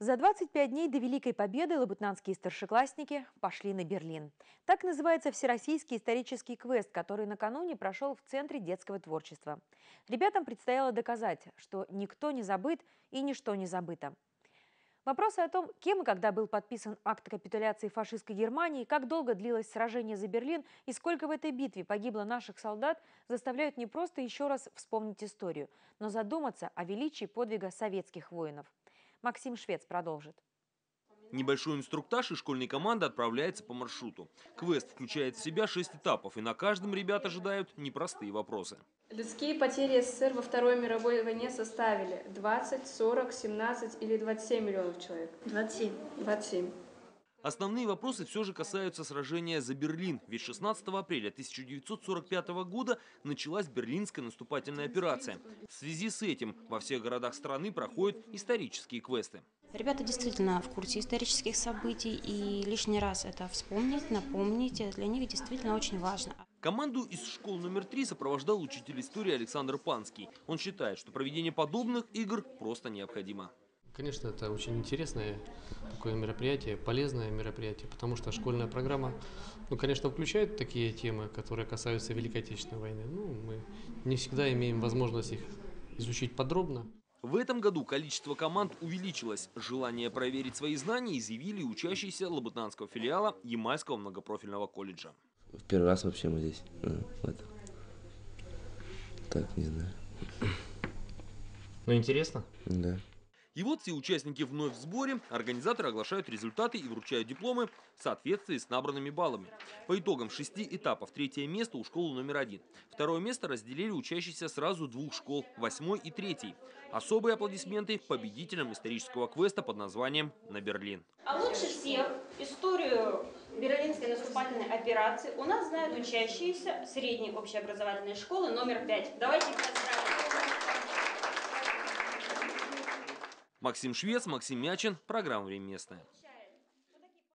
За 25 дней до Великой Победы лабытнанские старшеклассники пошли на Берлин. Так называется Всероссийский исторический квест, который накануне прошел в Центре детского творчества. Ребятам предстояло доказать, что никто не забыт и ничто не забыто. Вопросы о том, кем и когда был подписан акт капитуляции фашистской Германии, как долго длилось сражение за Берлин и сколько в этой битве погибло наших солдат, заставляют не просто еще раз вспомнить историю, но задуматься о величии подвига советских воинов. Максим Швец продолжит. Небольшой инструктаж и школьной команды отправляется по маршруту. Квест включает в себя шесть этапов, и на каждом ребят ожидают непростые вопросы. Людские потери СССР во Второй мировой войне составили 20, 40, 17 или 27 миллионов человек? 27. 27. Основные вопросы все же касаются сражения за Берлин, ведь 16 апреля 1945 года началась Берлинская наступательная операция. В связи с этим во всех городах страны проходят исторические квесты. Ребята действительно в курсе исторических событий и лишний раз это вспомнить, напомнить, для них действительно очень важно. Команду из школы номер три сопровождал учитель истории Александр Панский. Он считает, что проведение подобных игр просто необходимо. Конечно, это очень интересное такое мероприятие, полезное мероприятие, потому что школьная программа, ну, конечно, включает такие темы, которые касаются Великой Отечественной войны. Ну, мы не всегда имеем возможность их изучить подробно. В этом году количество команд увеличилось. Желание проверить свои знания изъявили учащиеся Лабытнанского филиала Ямальского многопрофильного колледжа. В первый раз вообще мы здесь. Ну, это. Так, не знаю. Ну, интересно? Да. И вот все участники вновь в сборе, организаторы оглашают результаты и вручают дипломы в соответствии с набранными баллами. По итогам шести этапов третье место у школы номер один. Второе место разделили учащиеся сразу двух школ, восьмой и третий. Особые аплодисменты победителям исторического квеста под названием «На Берлин». А лучше всех историю Берлинской наступательной операции у нас знают учащиеся средней общеобразовательной школы номер пять. Давайте их поздравим. Максим Швец, Максим Мячин. Программа «Время местное».